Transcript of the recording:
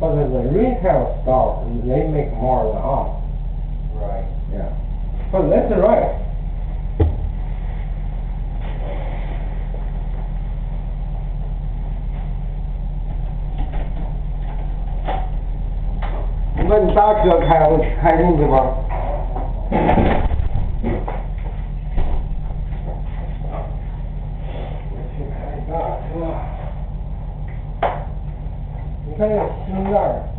But if they retail stores, they make more than us. Right. Yeah. But that's right. Mình bao giờ khai khai như vậy 在看院。